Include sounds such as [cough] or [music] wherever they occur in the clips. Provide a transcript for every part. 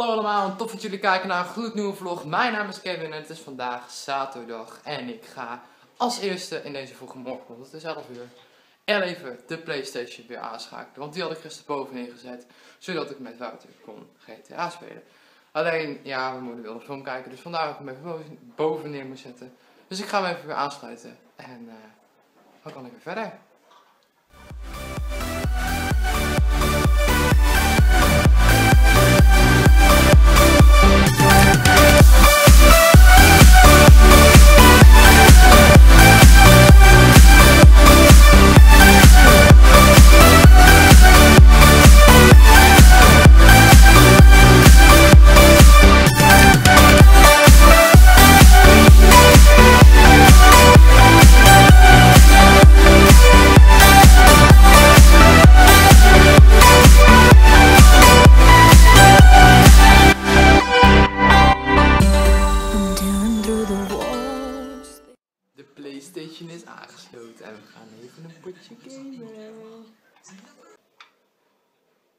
Hallo allemaal, tof dat jullie kijken naar een gloednieuwe vlog. Mijn naam is Kevin en het is vandaag zaterdag. En ik ga als eerste in deze vroege morgen, want het is 11 uur, even de Playstation weer aanschakelen. Want die had ik gisteren bovenin gezet, zodat ik met Wouter kon GTA spelen. Alleen, ja, we moeten wel een film kijken, dus vandaar dat ik hem even bovenin moet zetten. Dus ik ga hem even weer aansluiten en uh, dan kan ik weer verder.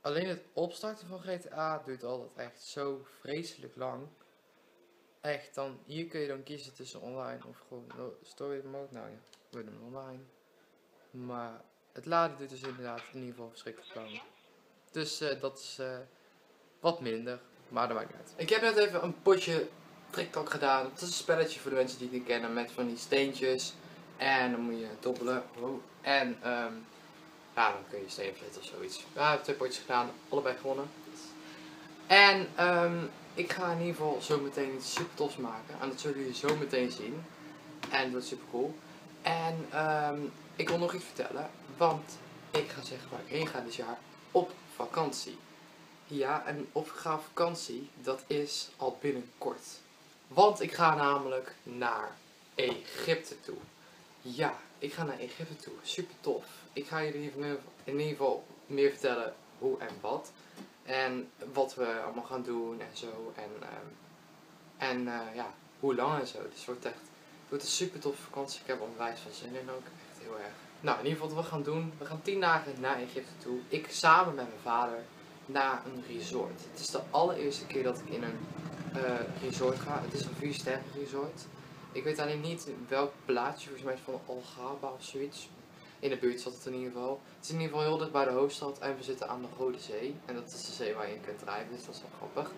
Alleen het opstarten van GTA duurt altijd echt zo vreselijk lang. Echt, dan, hier kun je dan kiezen tussen online of gewoon story mode. Nou ja, we doen hem online. Maar het laden duurt dus inderdaad in ieder geval verschrikkelijk lang. Dus eh, dat is eh, wat minder, maar dat maakt niet uit. Ik heb net even een potje TikTok gedaan. Het is een spelletje voor de mensen die het niet kennen met van die steentjes. En dan moet je dobbelen. Wow. En ehm ja, dan kun je steen of zoiets. Ja, ik heb twee potjes gedaan, allebei gewonnen. En ehm ik ga in ieder geval zo meteen iets super tofs maken. En dat zullen jullie zo meteen zien. En dat is super cool. En ehm ik wil nog iets vertellen. Want ik ga zeggen waar ik heen ga dit jaar op vakantie. Ja, en ik ga op vakantie, dat is al binnenkort. Want ik ga namelijk naar Egypte toe. Ja, ik ga naar Egypte toe. Super tof. Ik ga jullie in ieder geval- meer vertellen hoe en wat. En wat we allemaal gaan doen en zo. En, ehm, en eh, ja, hoe lang en zo. Dus het wordt echt het wordt een super toffe vakantie. Ik heb onwijs van zin in ook. Echt heel erg. Nou, in ieder geval wat we gaan doen. We gaan tien dagen naar Egypte toe. Ik samen met mijn vader naar een resort. Het is de allereerste keer dat ik in een eh, resort ga. Het is een 4 sterren resort. Ik weet alleen niet welk plaatsje, volgens mij van Algaba of zoiets. In de buurt zat het in ieder geval. Het is in ieder geval heel dicht bij de hoofdstad en we zitten aan de Rode Zee. En dat is de zee waar je in kunt drijven, dus dat is wel grappig.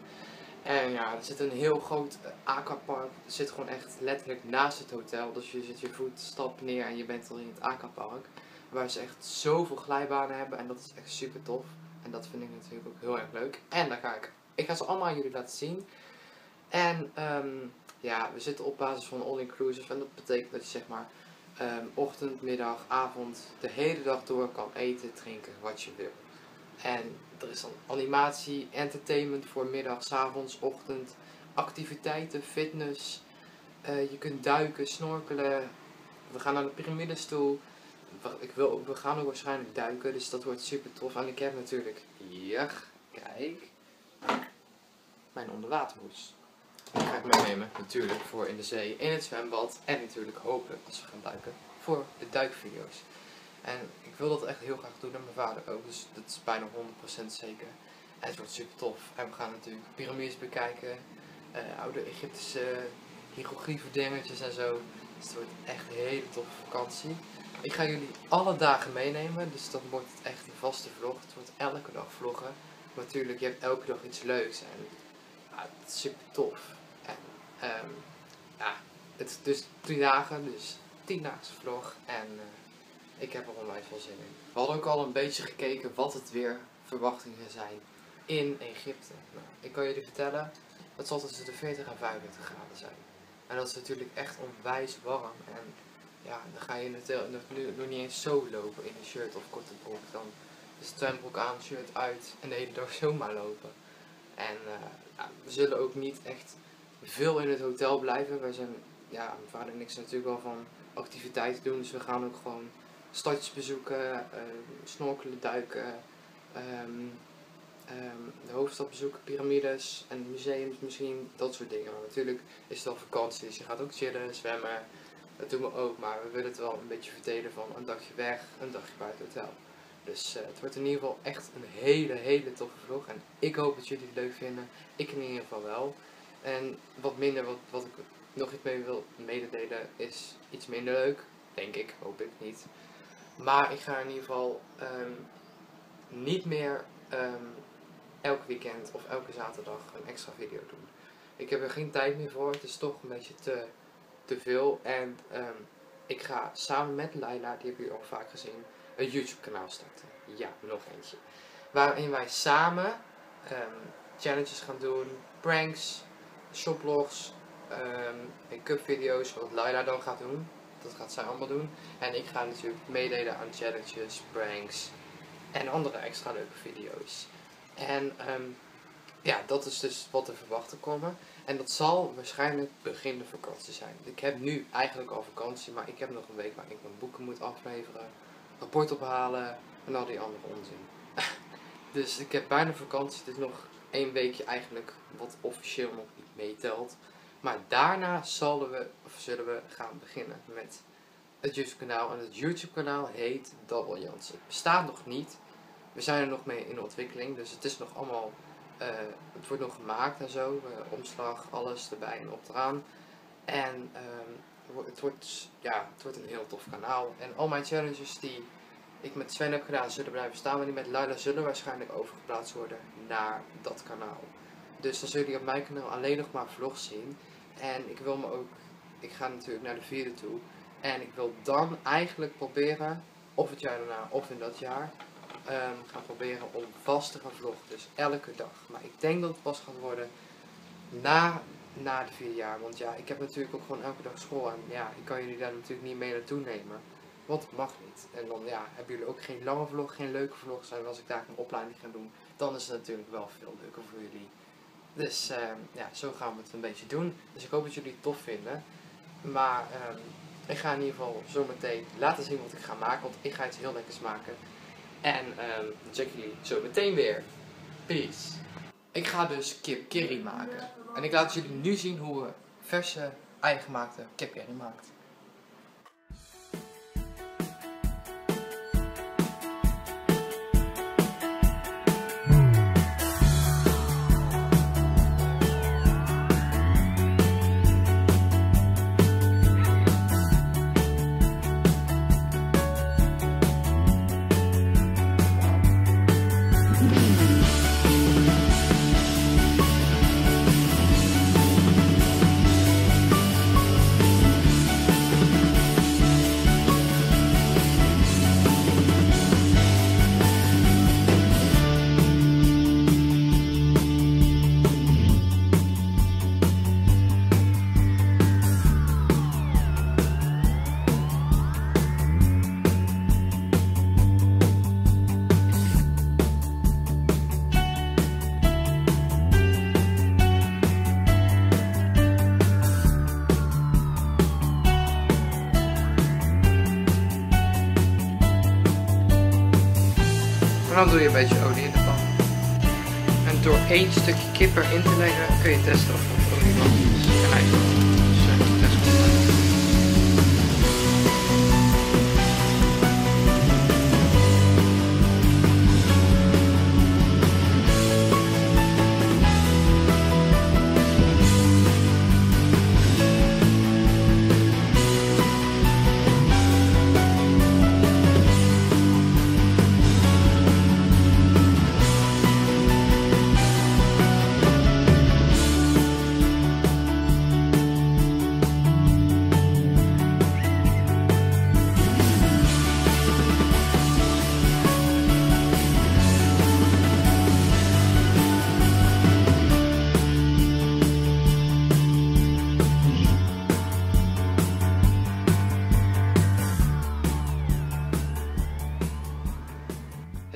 En ja, er zit een heel groot aquapark. Het zit gewoon echt letterlijk naast het hotel. Dus je zet je voetstap neer en je bent al in het aquapark. Waar ze echt zoveel glijbanen hebben en dat is echt super tof. En dat vind ik natuurlijk ook heel erg leuk. En daar ga ik, ik ga ze allemaal aan jullie laten zien. En ehm, ja, we zitten op basis van all-inclusive. En dat betekent dat je zeg maar ehm, ochtend, middag, avond, de hele dag door kan eten, drinken, wat je wil. En er is dan animatie, entertainment voor middag, avonds, ochtend, activiteiten, fitness. Eh, je kunt duiken, snorkelen. We gaan naar de piramides toe. We- Ik wil, we gaan ook waarschijnlijk duiken, dus dat wordt super tof. En ik heb natuurlijk hier, kijk, mijn onderwaterhoes. Die ga ik meenemen, natuurlijk, voor in de zee, in het zwembad. En natuurlijk hopelijk, als we gaan duiken, voor de duikvideo's. En ik wil dat echt heel graag doen en mijn vader ook, dus dat is bijna 100% zeker. En het wordt super tof. En we gaan natuurlijk piramides bekijken, eh, oude Egyptische hieroglyphen dingetjes en zo. Dus het wordt echt een hele toffe vakantie. Ik ga jullie alle dagen meenemen, dus dan wordt het echt een vaste vlog. Het wordt elke dag vloggen. Natuurlijk, je hebt elke dag iets leuks en ja, het is super tof. Ehm, ja, het is dus drie dagen, dus tien dagen vlog en eh, ik heb er onwijs veel zin in. We hadden ook al een beetje gekeken wat het weer verwachtingen zijn in Egypte. Nou, ik kan jullie vertellen, het zal tussen de 40 en 45 graden zijn. En dat is natuurlijk echt onwijs warm. En ja, dan ga je natuurlijk nog, niet eens zo lopen in een shirt of korte broek. Dan is het zwembroek aan, shirt uit en de hele dag zomaar lopen. En eh, we zullen ook niet echt veel in het hotel blijven. Wij zijn, ja, mijn vader en ik zijn natuurlijk wel van activiteiten doen. Dus we gaan ook gewoon stadjes bezoeken, eh, snorkelen, duiken, ehm, ehm, de hoofdstad bezoeken, piramides en museums misschien, dat soort dingen. Maar natuurlijk is het wel vakantie, dus je gaat ook chillen, zwemmen. Dat doen we ook, maar we willen het wel een beetje verdelen van een dagje weg, een dagje bij het hotel. Dus het wordt in ieder geval echt een hele, hele toffe vlog. En ik hoop dat jullie het leuk vinden. Ik in ieder geval wel. En wat minder, wat, wat ik nog iets mee wil mededelen, is iets minder leuk. Denk ik, hoop ik niet. Maar ik ga in ieder geval ehm, niet meer um, elk weekend of elke zaterdag een extra video doen. Ik heb er geen tijd meer voor. Het is toch een beetje te, te veel. En um, ik ga samen met Laila, die hebben jullie al vaak gezien, een YouTube kanaal starten. Ja, nog eentje. Waarin wij samen challenges gaan doen, pranks, shoplogs, um, make-up video's, wat Laila dan gaat doen. Dat gaat zij allemaal doen. En ik ga natuurlijk meedelen aan challenges, pranks en andere extra leuke video's. En um, ja, dat is dus wat er verwachten komen. En dat zal waarschijnlijk begin de vakantie zijn. Ik heb nu eigenlijk al vakantie, maar ik heb nog een week waar ik mijn boeken moet afleveren, rapport ophalen en al die andere onzin. [laughs] dus ik heb bijna vakantie. Het is nog één weekje eigenlijk wat officieel nog meetelt. Maar daarna zullen we, zullen we gaan beginnen met het YouTube kanaal. En het YouTube kanaal heet Double Jansen. Het bestaat nog niet. We zijn er nog mee in ontwikkeling. Dus het is nog allemaal, uh, het wordt nog gemaakt en zo. Uh, omslag, alles erbij en op eraan. En um, het, wordt, ja, het wordt een heel tof kanaal. En al mijn challenges die ik met Sven heb gedaan zullen blijven staan. Maar die met Luida zullen waarschijnlijk overgeplaatst worden naar dat kanaal. Dus dan zullen jullie op mijn kanaal alleen nog maar vlogs zien. En ik wil me ook, ik ga natuurlijk naar de vierde toe. En ik wil dan eigenlijk proberen, of het jaar daarna of in dat jaar, um, gaan proberen om vast te gaan vloggen. Dus elke dag. Maar ik denk dat het pas gaat worden na, na de vier jaar. Want ja, ik heb natuurlijk ook gewoon elke dag school. En ja, ik kan jullie daar natuurlijk niet mee naartoe nemen. Want het mag niet. En dan ja, hebben jullie ook geen lange vlog, geen leuke vlogs. En als ik daar een opleiding ga doen, dan is het natuurlijk wel veel leuker voor jullie. Dus uh, ja, zo gaan we het een beetje doen. Dus ik hoop dat jullie het tof vinden. Maar um, ik ga in ieder geval zo meteen laten zien wat ik ga maken. Want ik ga iets heel lekkers maken. En um, dan checken jullie zo meteen weer. Peace. Ik ga dus kip curry maken. En ik laat jullie nu zien hoe we verse eigengemaakte kip curry maakt. En dan doe je een beetje olie in de pan. En door één stukje kip erin te leggen kun je testen of het olie is.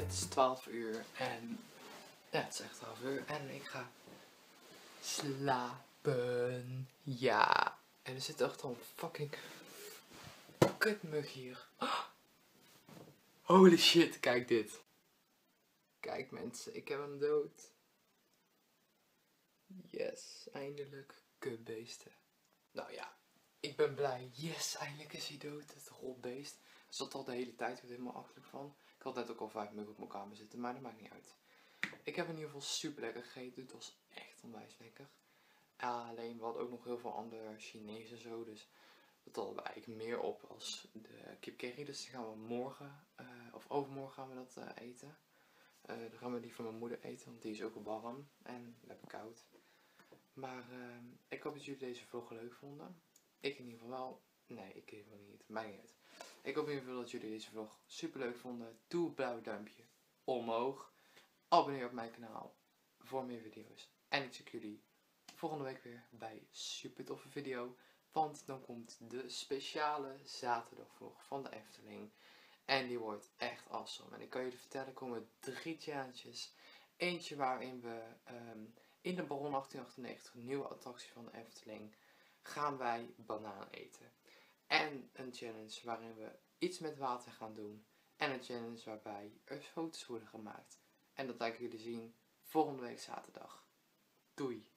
Eigenlijk. En ja, het is echt half uur. En ik ga slapen. Ja. En er zit echt al een fucking kutmug hier. Holy shit, kijk dit. Kijk mensen, ik heb hem dood. Yes, eindelijk kutbeesten. Nou ja, ik ben blij. Yes, eindelijk is hij dood, het rotbeest. zat al de hele tijd weer helemaal achterlijk van. Ik had net ook al vijf muggen op mijn kamer zitten, maar dat maakt niet uit. Ik heb in ieder geval super lekker gegeten. Het was echt onwijs lekker. alleen we hadden ook nog heel veel andere Chinezen en zo. Dus dat hadden we eigenlijk meer op als de kip curry. Dus die gaan we morgen, uh, of overmorgen gaan we dat uh, eten. Uh, dan gaan we die van mijn moeder eten, want die is ook warm en lekker koud. Maar ik hoop dat jullie deze vlog leuk vonden. Ik in ieder geval wel. Nee, ik in ieder geval niet. Mij niet Ik hoop in ieder geval dat jullie deze vlog super leuk vonden. Doe blauw duimpje omhoog. Abonneer op mijn kanaal voor meer video's. En ik zie jullie volgende week weer bij super toffe video. Want dan komt de speciale zaterdagvlog van de Efteling. En die wordt echt awesome. En ik kan jullie vertellen, er komen drie challenges. Eentje waarin we ehm, in de Baron 1898, een nieuwe attractie van de Efteling, gaan wij banaan eten. En een challenge waarin we iets met water gaan doen. En een challenge waarbij er foto's worden gemaakt. En dat laat ik jullie zien volgende week zaterdag. Doei!